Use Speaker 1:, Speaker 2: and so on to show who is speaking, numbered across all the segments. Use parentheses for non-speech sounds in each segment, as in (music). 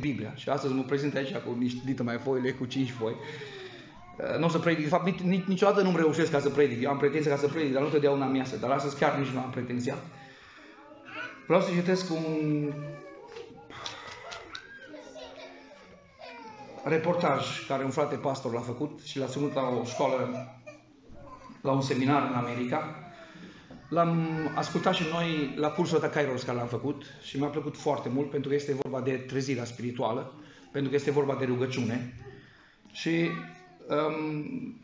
Speaker 1: Biblia. Și astăzi mă prezint aici cu niște dite mai foile, cu cinci foi. Uh, nu o să predic, de fapt nici, niciodată nu-mi reușesc ca să predic. Eu am pretenția ca să predic, dar nu totdeauna mi iasă. Dar astăzi chiar nici nu am pretenția. Vreau să citesc un reportaj care un frate pastor l-a făcut și l-a ținut la o școală, la un seminar în America. L-am ascultat și noi la cursul ăsta Kairos care l-am făcut și mi-a plăcut foarte mult pentru că este vorba de trezirea spirituală, pentru că este vorba de rugăciune. Și um,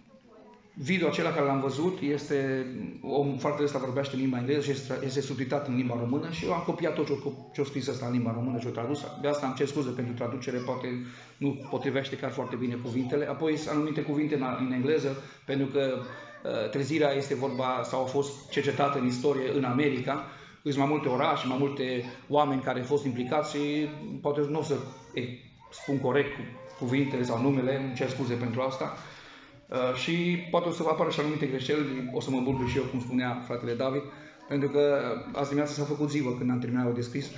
Speaker 1: video acela care l-am văzut este, om, foarte ăsta vorbește în limba engleză și este, este subtitrat în limba română și eu am copiat tot ce-a scris ăsta în limba română și o tradus. De asta am cer scuze pentru traducere, poate nu potrivește chiar foarte bine cuvintele. Apoi sunt anumite cuvinte în, în engleză, pentru că uh, trezirea este vorba sau a fost cercetată în istorie în America. Sunt mai multe orașe, mai multe oameni care au fost implicați și poate nu o să e, spun corect cuvintele sau numele, îmi cer scuze pentru asta. Uh, și poate o să vă apară și anumite greșeli, o să mă burbui și eu, cum spunea fratele David, pentru că azi dimineața s-a făcut ziua când am terminat de scris.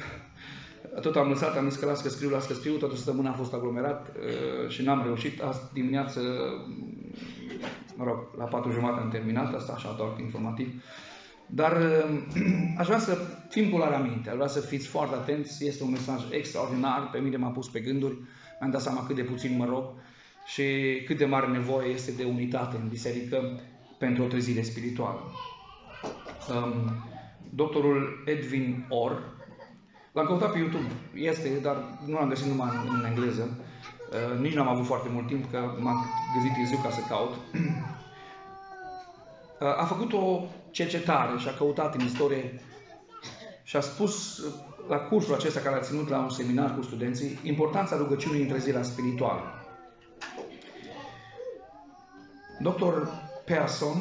Speaker 1: Tot am lăsat, am zis că las că scriu, las că scriu, toată săptămâna a fost aglomerat uh, și n-am reușit. Azi dimineață, mă rog, la patru jumate am terminat, asta așa doar informativ. Dar uh, (clears throat) aș vrea să fim cu la minte, aș vrea să fiți foarte atenți, este un mesaj extraordinar, pe mine m-a pus pe gânduri, mi-am dat seama cât de puțin mă rog și cât de mare nevoie este de unitate în biserică pentru o trezire spirituală. Um, doctorul Edwin Orr, l-am căutat pe YouTube, este, dar nu l-am găsit numai în, în engleză, uh, nici nu am avut foarte mult timp, că m-am găsit târziu ca să caut. uh, (clears throat) a făcut o cercetare și a căutat în istorie și a spus la cursul acesta care a ținut la un seminar cu studenții importanța rugăciunii în trezirea spirituală. Dr. Persson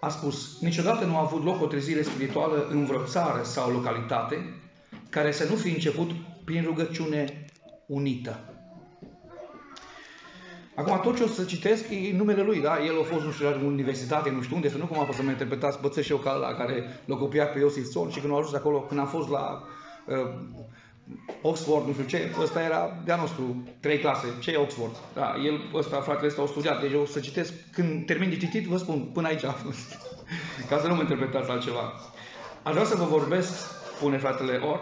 Speaker 1: a spus, niciodată nu a avut loc o trezire spirituală în vreo țară sau localitate care să nu fi început prin rugăciune unită. Acum, tot ce o să citesc e numele lui, da? El a fost, nu știu, la universitate, nu știu unde, să nu cum a fost să mă interpretați bățășeu ca la care l-a copiat pe Iosif Son și când a ajuns acolo, când a fost la uh, Oxford, nu știu ce, ăsta era de-a nostru, trei clase. Ce e Oxford? Da, el, ăsta, fratele ăsta, a studiat. Deci eu o să citesc, când termin de citit, vă spun, până aici a (laughs) fost. Ca să nu mă interpretați altceva. Aș vrea să vă vorbesc, spune fratele Or,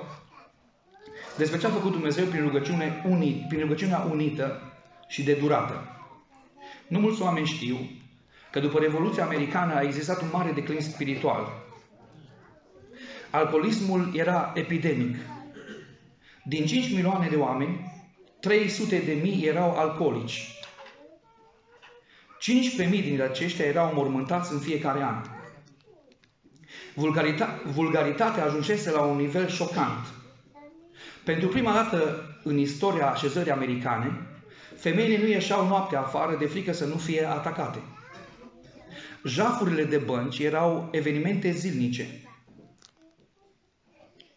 Speaker 1: despre ce a făcut Dumnezeu prin, rugăciune unit, prin rugăciunea unită și de durată. Nu mulți oameni știu că după Revoluția Americană a existat un mare declin spiritual. Alcoolismul era epidemic din 5 milioane de oameni, 300 de mii erau alcoolici. 15.000 din aceștia erau mormântați în fiecare an. Vulgarita- vulgaritatea ajunsese la un nivel șocant. Pentru prima dată în istoria așezării americane, femeile nu ieșeau noaptea afară de frică să nu fie atacate. Jafurile de bănci erau evenimente zilnice.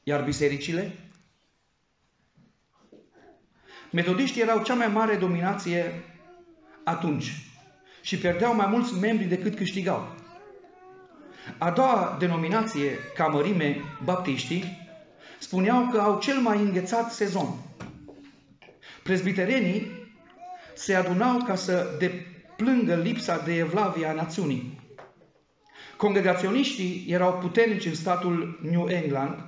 Speaker 1: Iar bisericile Metodiștii erau cea mai mare dominație atunci și pierdeau mai mulți membri decât câștigau. A doua denominație, ca mărime, baptiștii, spuneau că au cel mai înghețat sezon. Prezbiterenii se adunau ca să deplângă lipsa de evlavie a națiunii. Congregaționiștii erau puternici în statul New England,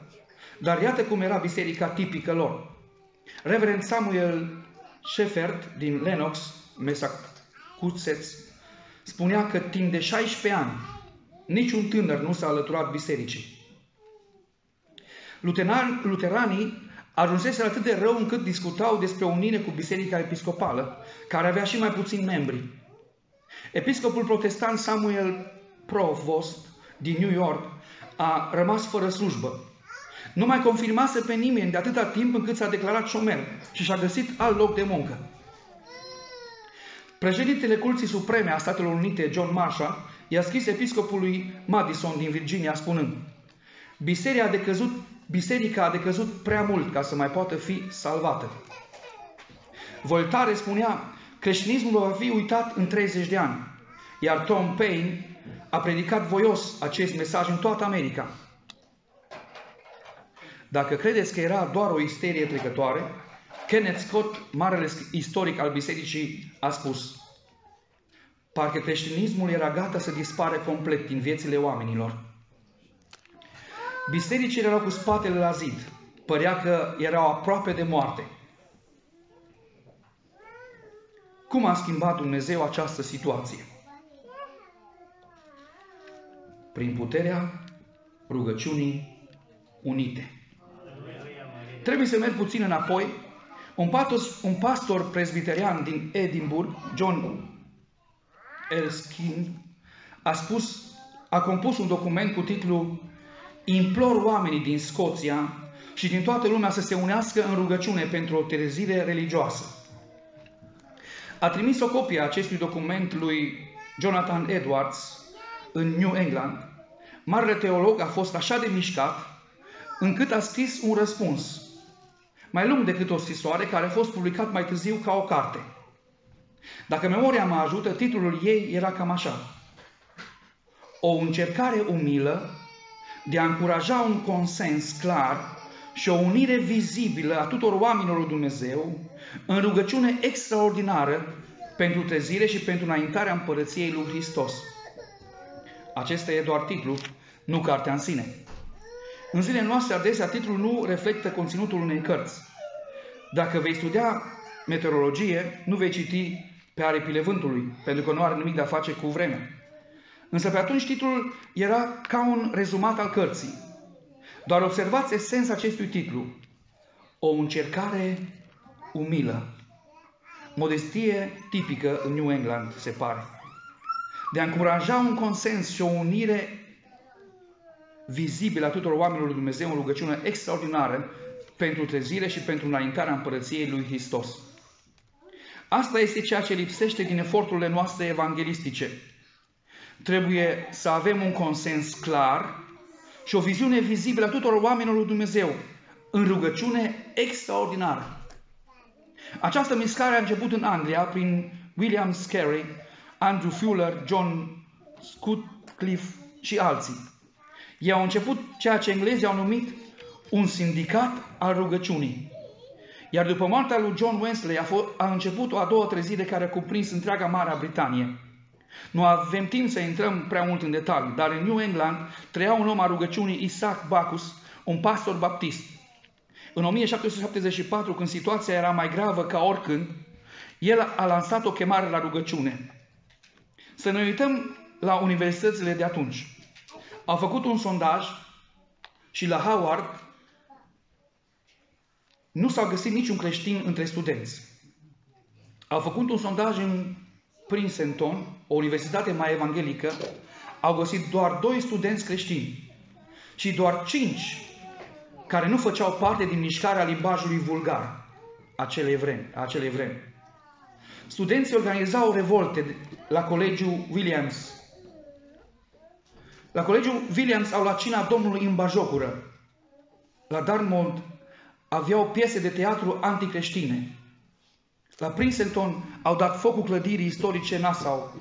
Speaker 1: dar iată cum era biserica tipică lor. Reverend Samuel Sheffert din Lennox, Massachusetts, spunea că timp de 16 ani niciun tânăr nu s-a alăturat bisericii. Luteran, luteranii ajunsese atât de rău încât discutau despre unire cu Biserica Episcopală, care avea și mai puțini membri. Episcopul protestant Samuel Provost din New York a rămas fără slujbă nu mai confirmase pe nimeni de atâta timp încât s-a declarat șomer și și-a găsit alt loc de muncă. Președintele Curții Supreme a Statelor Unite, John Marshall, i-a scris episcopului Madison din Virginia spunând Biserica a decăzut, biserica a decăzut prea mult ca să mai poată fi salvată. Voltaire spunea, creștinismul va fi uitat în 30 de ani, iar Tom Paine a predicat voios acest mesaj în toată America. Dacă credeți că era doar o isterie trecătoare, Kenneth Scott, marele istoric al bisericii, a spus Parcă creștinismul era gata să dispare complet din viețile oamenilor. Bisericile erau cu spatele la zid. Părea că erau aproape de moarte. Cum a schimbat Dumnezeu această situație? Prin puterea rugăciunii unite. Trebuie să merg puțin înapoi. Un, patos, un pastor presbiterian din Edinburgh, John Erskine, a spus, a compus un document cu titlul Implor oamenii din Scoția și din toată lumea să se unească în rugăciune pentru o trezire religioasă. A trimis o copie a acestui document lui Jonathan Edwards în New England. Marele teolog a fost așa de mișcat încât a scris un răspuns mai lung decât o scrisoare care a fost publicat mai târziu ca o carte. Dacă memoria mă ajută, titlul ei era cam așa. O încercare umilă de a încuraja un consens clar și o unire vizibilă a tuturor oamenilor lui Dumnezeu în rugăciune extraordinară pentru trezire și pentru înaintarea împărăției lui Hristos. Acesta e doar titlul, nu cartea în sine. În zilele noastre adesea titlul nu reflectă conținutul unei cărți. Dacă vei studia meteorologie, nu vei citi pe aripile vântului, pentru că nu are nimic de a face cu vremea. Însă pe atunci titlul era ca un rezumat al cărții. Doar observați esența acestui titlu. O încercare umilă. Modestie tipică în New England, se pare. De a încuraja un consens și o unire vizibilă a tuturor oamenilor lui Dumnezeu în rugăciune extraordinară pentru trezire și pentru înaintarea împărăției lui Hristos. Asta este ceea ce lipsește din eforturile noastre evanghelistice. Trebuie să avem un consens clar și o viziune vizibilă a tuturor oamenilor lui Dumnezeu în rugăciune extraordinară. Această mișcare a început în Anglia prin William Scarry, Andrew Fuller, John Scutcliffe și alții. Ei au început ceea ce englezii au numit un sindicat al rugăciunii. Iar după moartea lui John Wesley a, fost, a început o a doua trezire care a cuprins întreaga Marea Britanie. Nu avem timp să intrăm prea mult în detalii, dar în New England trăia un om al rugăciunii, Isaac Bacchus, un pastor baptist. În 1774, când situația era mai gravă ca oricând, el a lansat o chemare la rugăciune. Să ne uităm la universitățile de atunci. Au făcut un sondaj și la Howard nu s-a găsit niciun creștin între studenți. Au făcut un sondaj în Princeton, o universitate mai evanghelică, au găsit doar doi studenți creștini și doar cinci care nu făceau parte din mișcarea limbajului vulgar acelei vremi. Acelei vremi. Studenții organizau revolte la colegiul Williams. La colegiul Williams au la cina Domnului în bajocură. La Dartmouth aveau piese de teatru anticreștine. La Princeton au dat focul clădirii istorice Nassau.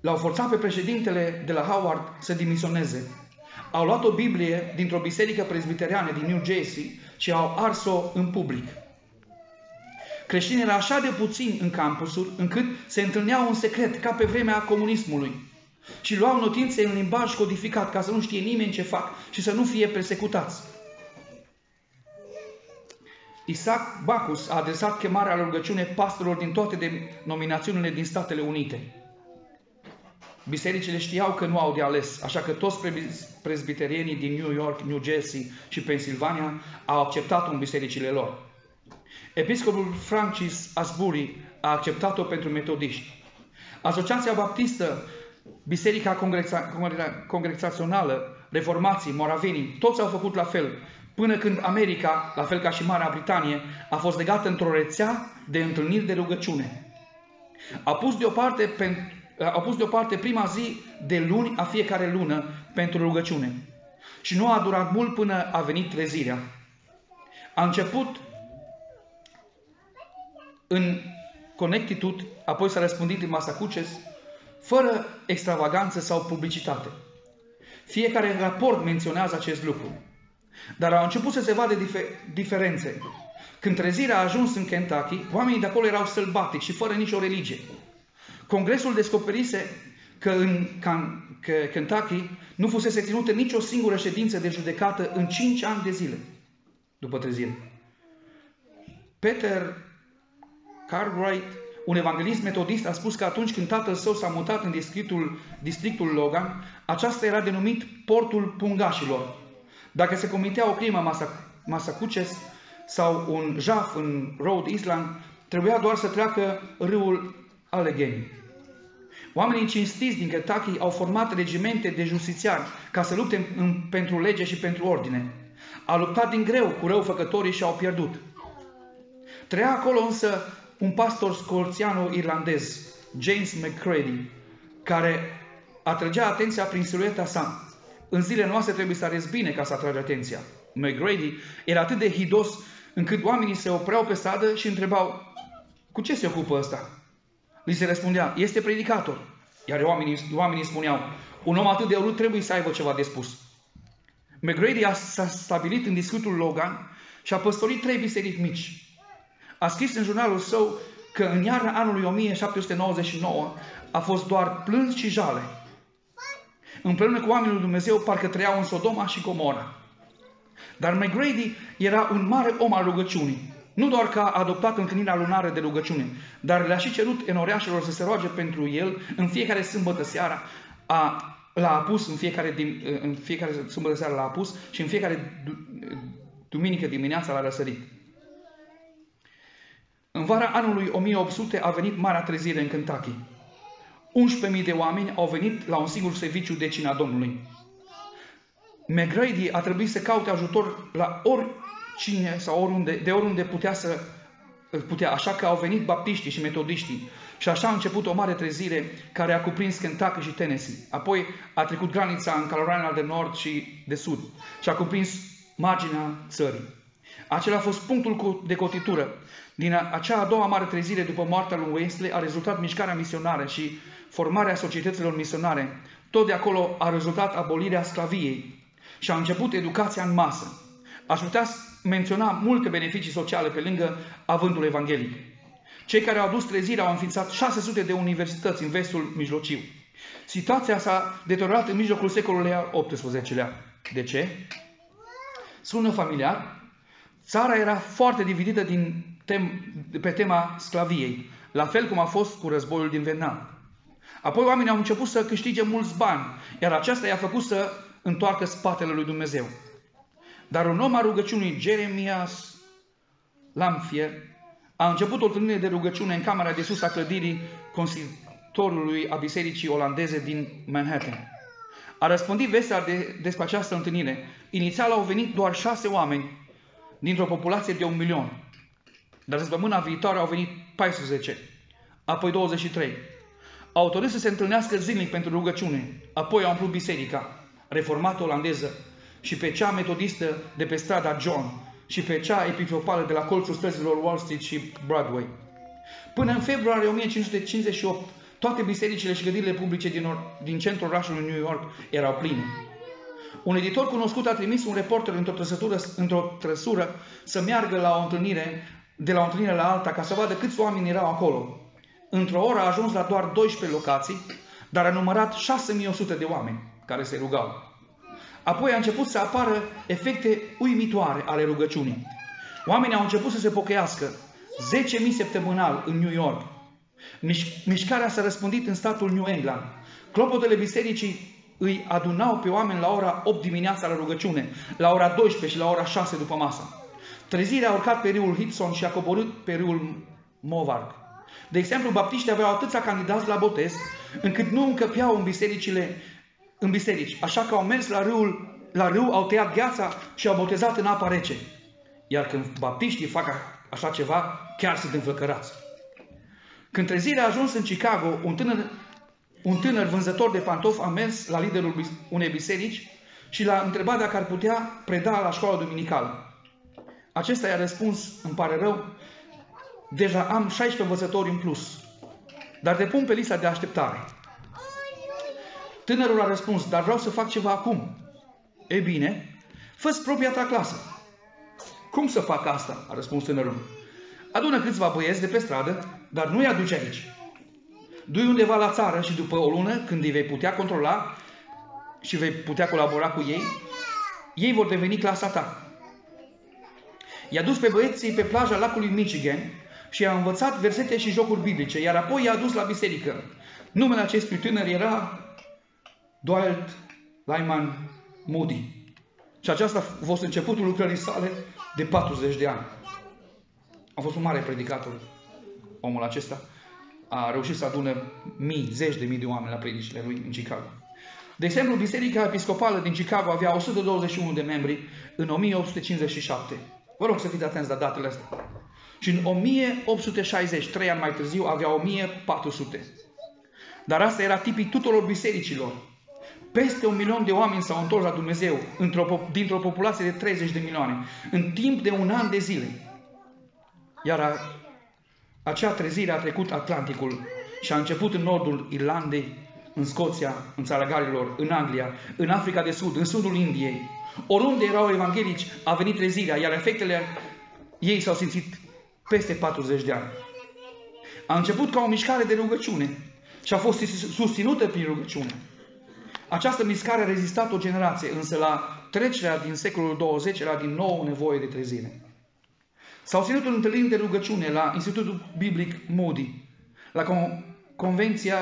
Speaker 1: L-au forțat pe președintele de la Howard să dimisioneze. Au luat o Biblie dintr-o biserică presbiteriană din New Jersey și au ars-o în public. Creștinii erau așa de puțini în campusuri încât se întâlneau în secret ca pe vremea comunismului și luau notințe în limbaj codificat ca să nu știe nimeni ce fac și să nu fie persecutați. Isaac Bacus a adresat chemarea la rugăciune pastorilor din toate denominațiunile din Statele Unite. Bisericile știau că nu au de ales, așa că toți prezbiterienii din New York, New Jersey și Pennsylvania au acceptat-o în bisericile lor. Episcopul Francis Asbury a acceptat-o pentru metodiști. Asociația Baptistă, Biserica Congregațională, Reformații, Moravenii, toți au făcut la fel până când America, la fel ca și Marea Britanie, a fost legată într-o rețea de întâlniri de rugăciune. A pus deoparte, a pus deoparte prima zi de luni a fiecare lună pentru rugăciune. Și nu a durat mult până a venit trezirea. A început în Connecticut, apoi s-a răspândit în Massachusetts, fără extravaganță sau publicitate. Fiecare raport menționează acest lucru. Dar au început să se vadă difer- diferențe. Când trezirea a ajuns în Kentucky, oamenii de acolo erau sălbatici și fără nicio religie. Congresul descoperise că în Kentucky nu fusese ținută nicio singură ședință de judecată în 5 ani de zile după trezire. Peter Cartwright, un evanghelist metodist, a spus că atunci când tatăl său s-a mutat în districtul, districtul Logan, aceasta era denumit portul pungașilor. Dacă se comitea o crimă Massachusetts sau un jaf în Rhode Island, trebuia doar să treacă râul Allegheny. Oamenii cinstiți din Kentucky au format regimente de justițiari ca să lupte în, pentru lege și pentru ordine. Au luptat din greu cu răufăcătorii și au pierdut. Trăia acolo însă un pastor scorțiano-irlandez, James McCready, care atrăgea atenția prin silueta sa. În zilele noastre trebuie să arăți bine ca să atragi atenția. McGrady era atât de hidos încât oamenii se opreau pe stradă și întrebau cu ce se ocupă ăsta? Li se răspundea, este predicator. Iar oamenii, oamenii spuneau, un om atât de urât trebuie să aibă ceva de spus. McGrady s-a stabilit în discutul Logan și a păstorit trei biserici mici. A scris în jurnalul său că în iarna anului 1799 a fost doar plâns și jale. Împreună cu oamenii lui Dumnezeu parcă trăiau în Sodoma și Comora. Dar McGrady era un mare om al rugăciunii. Nu doar că a adoptat întâlnirea lunară de rugăciune, dar le-a și cerut enoreașilor să se roage pentru el în fiecare sâmbătă seara. A, l-a apus în fiecare, în fiecare sâmbătă seara l-a apus și în fiecare duminică dimineața l-a răsărit. În vara anului 1800 a venit Marea Trezire în Kentucky. 11.000 de oameni au venit la un singur serviciu de cina Domnului. McGrady a trebuit să caute ajutor la oricine sau oriunde, de oriunde putea să putea. Așa că au venit baptiștii și metodiștii. Și așa a început o mare trezire care a cuprins Kentucky și Tennessee. Apoi a trecut granița în Carolina de Nord și de Sud. Și a cuprins marginea țării. Acela a fost punctul de cotitură. Din acea a doua mare trezire după moartea lui Wesley a rezultat mișcarea misionară și formarea societăților misionare. Tot de acolo a rezultat abolirea sclaviei și a început educația în masă. Aș putea menționa multe beneficii sociale pe lângă avântul evanghelic. Cei care au adus trezirea au înființat 600 de universități în vestul mijlociu. Situația s-a deteriorat în mijlocul secolului XVIII-lea. De ce? Sună familiar? Țara era foarte dividită din tem, pe tema sclaviei, la fel cum a fost cu războiul din Vietnam. Apoi oamenii au început să câștige mulți bani, iar aceasta i-a făcut să întoarcă spatele lui Dumnezeu. Dar un om al rugăciunii, Jeremias Lamfier, a început o întâlnire de rugăciune în camera de sus a clădirii consistorului a bisericii olandeze din Manhattan. A răspândit vestea de, despre această întâlnire. Inițial au venit doar șase oameni dintr-o populație de un milion. Dar săptămâna viitoare au venit 14, apoi 23. Au hotărât să se întâlnească zilnic pentru rugăciune, apoi au umplut biserica, reformată olandeză, și pe cea metodistă de pe strada John, și pe cea episcopală de la colțul străzilor Wall Street și Broadway. Până în februarie 1558, toate bisericile și gădirile publice din, or- din centrul orașului New York erau pline. Un editor cunoscut a trimis un reporter într-o trăsătură, într-o trăsură să meargă la o întâlnire, de la o întâlnire la alta, ca să vadă câți oameni erau acolo. Într-o oră a ajuns la doar 12 locații, dar a numărat 6100 de oameni care se rugau. Apoi a început să apară efecte uimitoare ale rugăciunii. Oamenii au început să se pocăiască. 10.000 săptămânal în New York. Mișcarea s-a răspândit în statul New England. Clopotele bisericii îi adunau pe oameni la ora 8 dimineața la rugăciune, la ora 12 și la ora 6 după masă. Trezirea a urcat pe râul Hudson și a coborât pe râul Movark. De exemplu, baptiștii aveau atâția candidați la botez, încât nu încăpeau în bisericile în biserici. Așa că au mers la râul, la râu, au tăiat gheața și au botezat în apa rece. Iar când baptiștii fac așa ceva, chiar sunt înflăcărați. Când trezirea a ajuns în Chicago, un tânăr un tânăr vânzător de pantofi a mers la liderul unei biserici și l-a întrebat dacă ar putea preda la școala duminicală. Acesta i-a răspuns, îmi pare rău, deja am 16 învățători în plus, dar te pun pe lista de așteptare. Tânărul a răspuns, dar vreau să fac ceva acum. E bine, fă propria ta clasă. Cum să fac asta? A răspuns tânărul. Adună câțiva băieți de pe stradă, dar nu-i aduce aici. Du-i undeva la țară și după o lună, când îi vei putea controla și vei putea colabora cu ei, ei vor deveni clasa ta. I-a dus pe băieții pe plaja lacului Michigan și a învățat versete și jocuri biblice, iar apoi i-a dus la biserică. Numele acestui tânăr era Dwight Lyman Moody. Și aceasta a fost începutul lucrării sale de 40 de ani. A fost un mare predicator, omul acesta. A reușit să adună mii, zeci de mii de oameni la predicile lui în Chicago. De exemplu, Biserica Episcopală din Chicago avea 121 de membri în 1857. Vă rog să fiți atenți la datele astea. Și în 1860, trei ani mai târziu, avea 1400. Dar asta era tipic tuturor bisericilor. Peste un milion de oameni s-au întors la Dumnezeu dintr-o populație de 30 de milioane, în timp de un an de zile. Iar a, acea trezire a trecut Atlanticul și a început în nordul Irlandei, în Scoția, în țara Galilor, în Anglia, în Africa de Sud, în sudul Indiei. Oriunde erau evanghelici, a venit trezirea, iar efectele ei s-au simțit peste 40 de ani. A început ca o mișcare de rugăciune și a fost susținută prin rugăciune. Această mișcare a rezistat o generație, însă la trecerea din secolul 20 era din nou nevoie de trezire. S-au ținut în întâlniri de rugăciune la Institutul Biblic Moody, la Convenția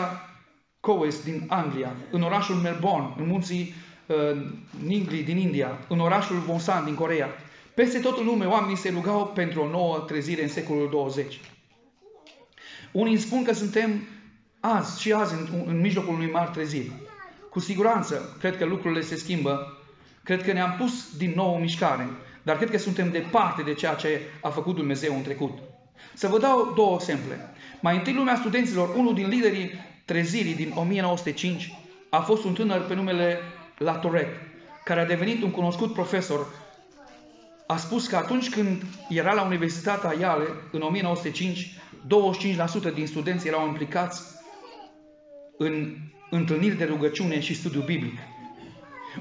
Speaker 1: Cowes din Anglia, în orașul Melbourne, în munții uh, Ningli din India, în orașul Vonsan din Corea. Peste tot în lume oamenii se rugau pentru o nouă trezire în secolul 20. Unii spun că suntem azi și azi în, în mijlocul unui mare trezire. Cu siguranță, cred că lucrurile se schimbă, cred că ne-am pus din nou în mișcare, dar cred că suntem departe de ceea ce a făcut Dumnezeu în trecut. Să vă dau două exemple. Mai întâi lumea studenților, unul din liderii trezirii din 1905 a fost un tânăr pe numele Latourette, care a devenit un cunoscut profesor. A spus că atunci când era la Universitatea Yale, în 1905, 25% din studenți erau implicați în întâlniri de rugăciune și studiu biblic.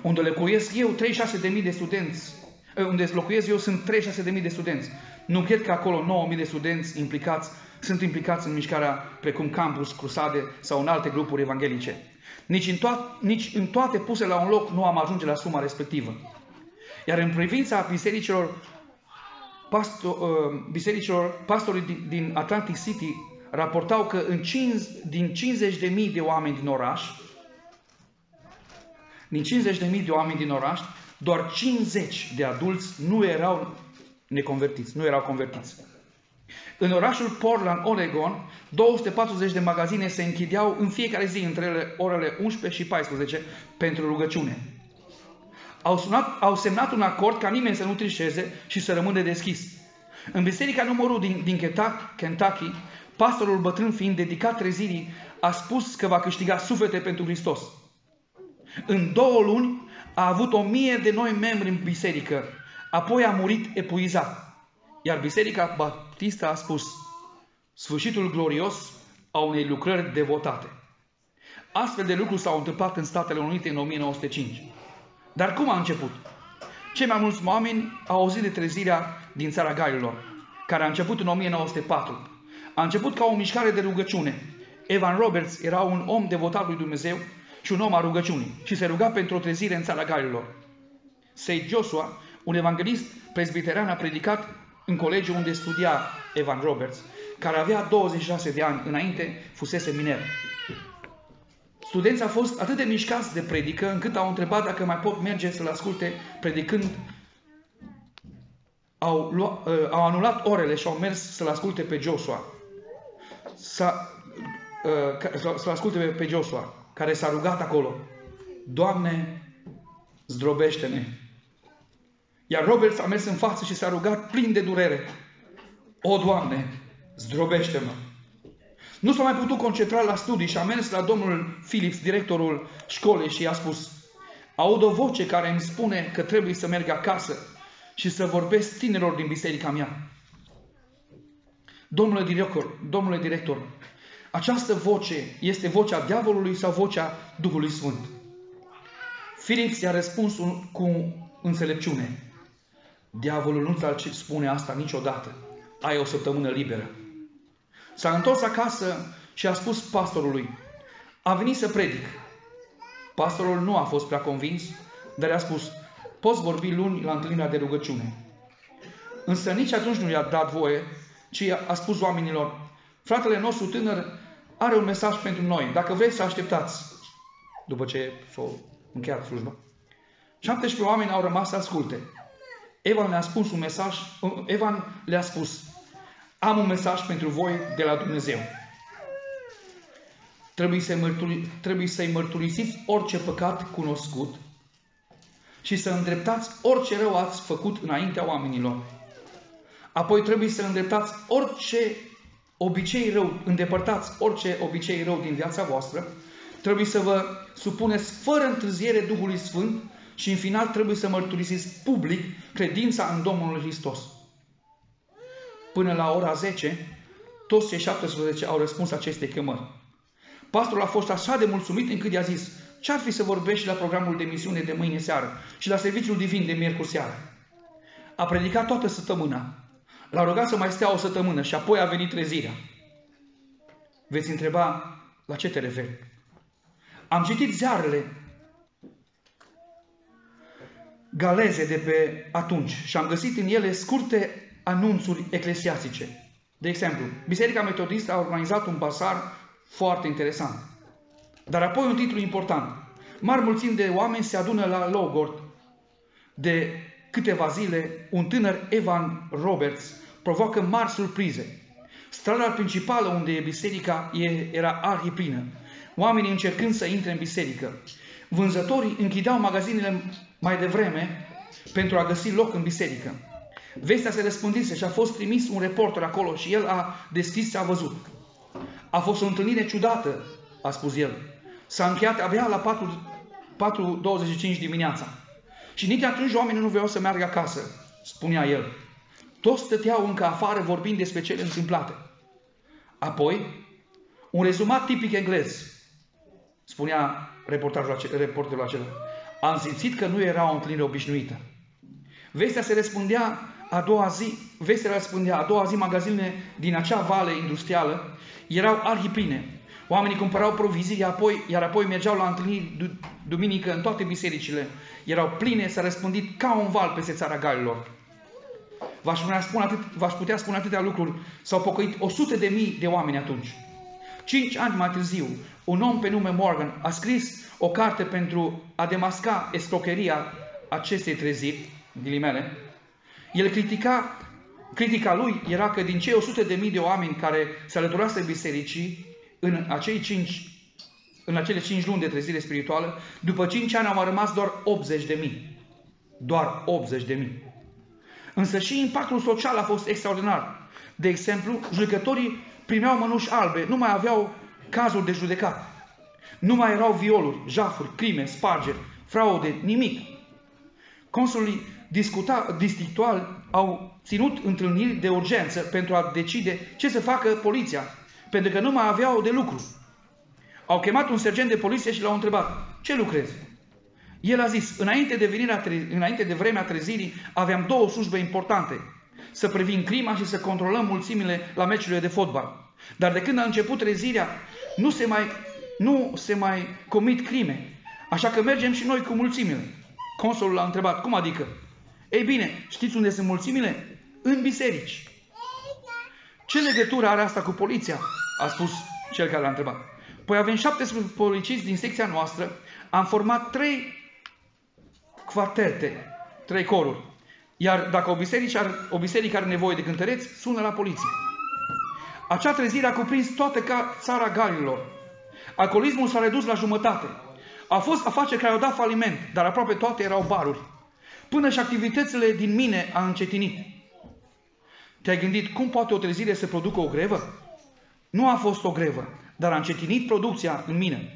Speaker 1: Unde locuiesc eu, 36.000 de studenți, eh, unde locuiesc eu sunt 36.000 de studenți. Nu cred că acolo 9.000 de studenți implicați sunt implicați în mișcarea precum Campus, Crusade sau în alte grupuri evanghelice. Nici în, to- nici în toate puse la un loc nu am ajunge la suma respectivă. Iar în privința bisericilor, pastor, uh, bisericilor pastorii din, din Atlantic City raportau că în 5, din 50.000 de oameni din oraș, din 50.000 de oameni din oraș, doar 50 de adulți nu erau neconvertiți, nu erau convertiți. În orașul Portland, Oregon, 240 de magazine se închideau în fiecare zi între orele 11 și 14 pentru rugăciune. Au, sunat, au semnat un acord ca nimeni să nu trișeze și să rămână deschis. În biserica numărul din, din Kentucky, pastorul bătrân fiind dedicat trezirii, a spus că va câștiga suflete pentru Hristos. În două luni a avut o mie de noi membri în biserică, apoi a murit epuizat. Iar Biserica Baptistă a spus, sfârșitul glorios a unei lucrări devotate. Astfel de lucruri s-au întâmplat în Statele Unite în 1905. Dar cum a început? Cei mai mulți oameni au auzit de trezirea din țara Galilor, care a început în 1904. A început ca o mișcare de rugăciune. Evan Roberts era un om devotat lui Dumnezeu și un om al rugăciunii și se ruga pentru o trezire în țara Galilor. Saint Joshua, un evanghelist presbiteran, a predicat în colegiul unde studia Evan Roberts, care avea 26 de ani înainte, fusese miner. Studenții au fost atât de mișcați de predică, încât au întrebat dacă mai pot merge să-l asculte predicând. Au, lua, uh, au anulat orele și au mers să-l asculte pe Joshua. Să, uh, să-l asculte pe Joshua, care s-a rugat acolo. Doamne, zdrobește-ne iar Robert a mers în față și s-a rugat plin de durere. O, Doamne, zdrobește-mă! Nu s-a mai putut concentra la studii și a mers la domnul Philips, directorul școlii și i-a spus Aud o voce care îmi spune că trebuie să merg acasă și să vorbesc tinerilor din biserica mea. Domnule director, domnule director, această voce este vocea diavolului sau vocea Duhului Sfânt? Philips i-a răspuns cu înțelepciune. Diavolul nu ți spune asta niciodată. Ai o săptămână liberă. S-a întors acasă și a spus pastorului, a venit să predic. Pastorul nu a fost prea convins, dar i-a spus, poți vorbi luni la întâlnirea de rugăciune. Însă nici atunci nu i-a dat voie, ci a spus oamenilor, fratele nostru tânăr are un mesaj pentru noi. Dacă vreți să așteptați, după ce s-a încheiat slujba. 17 oameni au rămas să asculte. Evan le-a spus un mesaj, Evan le-a spus, am un mesaj pentru voi de la Dumnezeu. Trebuie să-i, mărturi, trebuie să mărturisiți orice păcat cunoscut și să îndreptați orice rău ați făcut înaintea oamenilor. Apoi trebuie să îndreptați orice obicei rău, îndepărtați orice obicei rău din viața voastră, trebuie să vă supuneți fără întârziere Duhului Sfânt și în final trebuie să mărturisiți public credința în Domnul Hristos. Până la ora 10, toți cei 17 au răspuns aceste chemări. Pastorul a fost așa de mulțumit încât i-a zis, ce-ar fi să vorbești la programul de misiune de mâine seară și la serviciul divin de miercuri seară? A predicat toată săptămâna. L-a rugat să mai stea o săptămână și apoi a venit trezirea. Veți întreba, la ce te referi? Am citit ziarele galeze de pe atunci și am găsit în ele scurte anunțuri eclesiastice. De exemplu, Biserica Metodistă a organizat un basar foarte interesant. Dar apoi un titlu important. Mari mulțimi de oameni se adună la Logort. De câteva zile, un tânăr Evan Roberts provoacă mari surprize. Strada principală unde e biserica era arhiplină. Oamenii încercând să intre în biserică. Vânzătorii închideau magazinele mai devreme pentru a găsi loc în biserică. Vestea se răspândise și a fost trimis un reporter acolo și el a deschis ce a văzut. A fost o întâlnire ciudată, a spus el. S-a încheiat abia la 4.25 dimineața. Și nici atunci oamenii nu vreau să meargă acasă, spunea el. Toți stăteau încă afară vorbind despre cele întâmplate. Apoi, un rezumat tipic englez, spunea reportajul, reporterul acela. Am simțit că nu era o întâlnire obișnuită. Vestea se răspundea a doua zi, vestea răspundea a doua zi magazinele din acea vale industrială erau arhipline. Oamenii cumpărau provizii, apoi, iar apoi mergeau la întâlniri duminică în toate bisericile. Erau pline, s-a răspândit ca un val peste țara Galilor. V-aș putea, spune atât, v-aș putea spune atâtea lucruri. S-au pocăit 100 de mii de oameni atunci. Cinci ani mai târziu, un om pe nume Morgan a scris o carte pentru a demasca escrocheria acestei treziri, ghilimele. El critica, critica lui era că din cei 100 de mii de oameni care se alăturase bisericii în acei cinci în acele cinci luni de trezire spirituală, după cinci ani au mai rămas doar 80 de mii. Doar 80 de mii. Însă și impactul social a fost extraordinar. De exemplu, judecătorii primeau mănuși albe, nu mai aveau cazuri de judecat. Nu mai erau violuri, jafuri, crime, spargeri, fraude, nimic. Consulii discuta, districtual au ținut întâlniri de urgență pentru a decide ce să facă poliția, pentru că nu mai aveau de lucru. Au chemat un sergent de poliție și l-au întrebat, ce lucrezi? El a zis, înainte de, venirea, înainte de vremea trezirii, aveam două slujbe importante. Să privim crima și să controlăm mulțimile la meciurile de fotbal. Dar de când a început trezirea, nu se mai, nu se mai comit crime. Așa că mergem și noi cu mulțimile. Consulul a întrebat, cum adică? Ei bine, știți unde sunt mulțimile? În biserici. Ce legătură are asta cu poliția? A spus cel care l-a întrebat. Păi avem 17 policiști din secția noastră, am format trei quartete, trei coruri. Iar dacă o biserică, are, o biserică are nevoie de cântăreți, sună la poliție. Acea trezire a cuprins toată ca țara Galilor. Alcoolismul s-a redus la jumătate. A fost afaceri care au dat faliment, dar aproape toate erau baruri. Până și activitățile din mine a încetinit. Te-ai gândit cum poate o trezire să producă o grevă? Nu a fost o grevă, dar a încetinit producția în mine.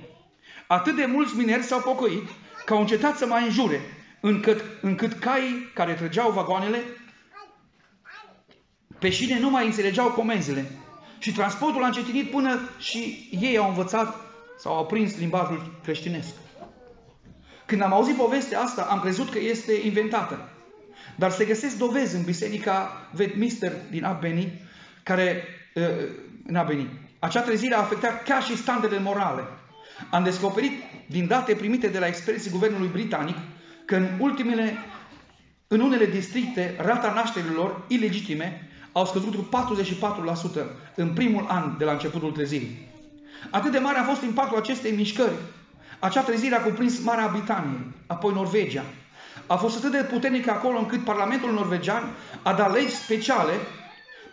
Speaker 1: Atât de mulți mineri s-au pocăit că au încetat să mai înjure, încât, încât caii care trăgeau vagoanele pe șine nu mai înțelegeau comenzile. Și transportul a încetinit până și ei au învățat sau au prins limbajul creștinesc. Când am auzit povestea asta, am crezut că este inventată. Dar se găsesc dovezi în biserica Vedmister din Abeni, care, uh, în Abeni. Acea trezire a afectat chiar și standardele morale. Am descoperit din date primite de la experții guvernului britanic că în ultimele, în unele districte, rata nașterilor ilegitime au scăzut cu 44% în primul an de la începutul trezirii. Atât de mare a fost impactul acestei mișcări. Acea trezire a cuprins Marea Britanie, apoi Norvegia. A fost atât de puternică acolo încât Parlamentul norvegian a dat legi speciale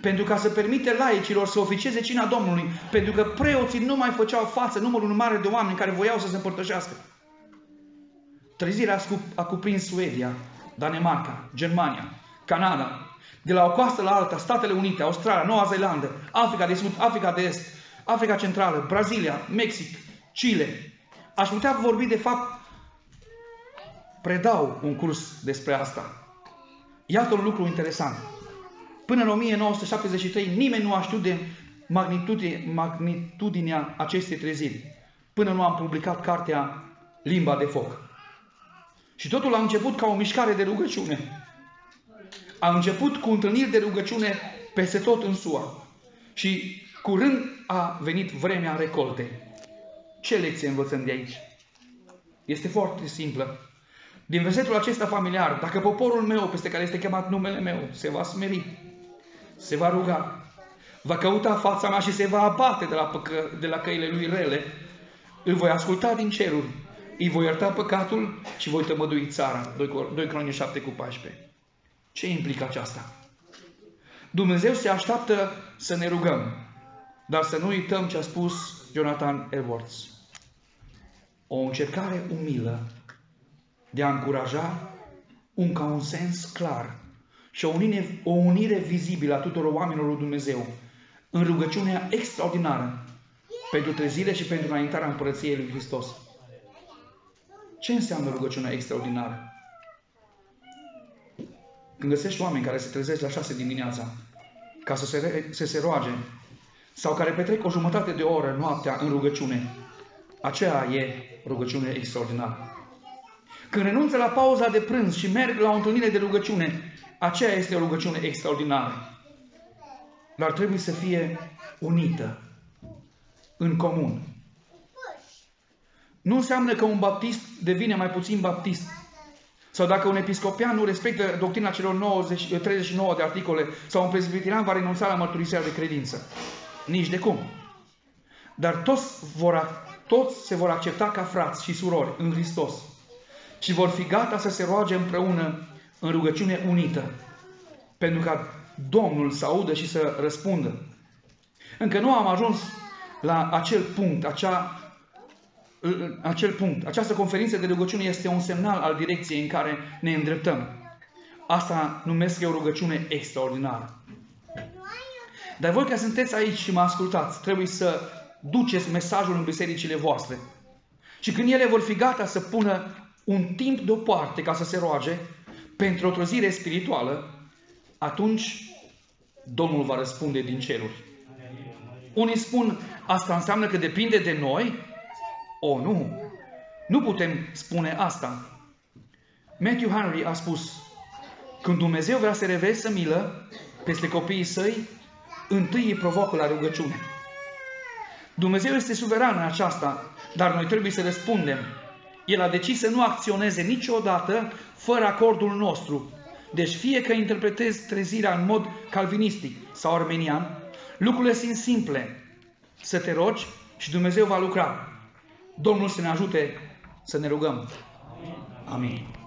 Speaker 1: pentru ca să permite laicilor să oficieze cina Domnului, pentru că preoții nu mai făceau față numărul mare de oameni care voiau să se împărtășească. Trezirea a cuprins Suedia, Danemarca, Germania, Canada, de la o coastă la alta, Statele Unite, Australia, Noua Zeelandă, Africa de Sud, Africa de Est, Africa Centrală, Brazilia, Mexic, Chile. Aș putea vorbi de fapt, predau un curs despre asta. Iată un lucru interesant. Până în 1973 nimeni nu a știut de magnitudinea acestei treziri, până nu am publicat cartea Limba de foc. Și totul a început ca o mișcare de rugăciune. A început cu întâlniri de rugăciune peste tot în SUA. Și curând a venit vremea recolte. Ce lecție învățăm de aici? Este foarte simplă. Din versetul acesta familiar, dacă poporul meu, peste care este chemat numele meu, se va smeri, se va ruga, va căuta fața mea și se va abate de la, păcă, de la căile lui rele, îl voi asculta din ceruri, îi voi ierta păcatul și voi tămădui țara. 2, 2 Cronici 7 cu 14. Ce implică aceasta? Dumnezeu se așteaptă să ne rugăm, dar să nu uităm ce a spus Jonathan Edwards. O încercare umilă de a încuraja un consens clar și o unire, o unire vizibilă a tuturor oamenilor lui Dumnezeu în rugăciunea extraordinară pentru trezire și pentru înaintarea împărăției lui Hristos. Ce înseamnă rugăciunea extraordinară? Când găsești oameni care se trezesc la șase dimineața ca să se, să se roage sau care petrec o jumătate de oră noaptea în rugăciune, aceea e rugăciune extraordinară. Când renunță la pauza de prânz și merg la o întâlnire de rugăciune, aceea este o rugăciune extraordinară. Dar trebuie să fie unită, în comun. Nu înseamnă că un baptist devine mai puțin baptist. Sau dacă un episcopian nu respectă doctrina celor 90, 39 de articole, sau un presbiterian va renunța la mărturisirea de credință. Nici de cum. Dar toți, vor, toți se vor accepta ca frați și surori în Hristos. Și vor fi gata să se roage împreună în rugăciune unită. Pentru ca Domnul să audă și să răspundă. Încă nu am ajuns la acel punct, acea, acel punct. Această conferință de rugăciune este un semnal al direcției în care ne îndreptăm. Asta numesc eu rugăciune extraordinară. Dar voi că sunteți aici și mă ascultați, trebuie să duceți mesajul în bisericile voastre. Și când ele vor fi gata să pună un timp deoparte ca să se roage pentru o trezire spirituală, atunci Domnul va răspunde din ceruri. Unii spun, asta înseamnă că depinde de noi? O, nu. Nu putem spune asta. Matthew Henry a spus, când Dumnezeu vrea să reverse milă peste copiii săi, întâi îi provoacă la rugăciune. Dumnezeu este suveran în aceasta, dar noi trebuie să răspundem. El a decis să nu acționeze niciodată fără acordul nostru. Deci fie că interpretezi trezirea în mod calvinistic sau armenian, lucrurile sunt simple. Să te rogi și Dumnezeu va lucra. Domnul să ne ajute să ne rugăm. Amin.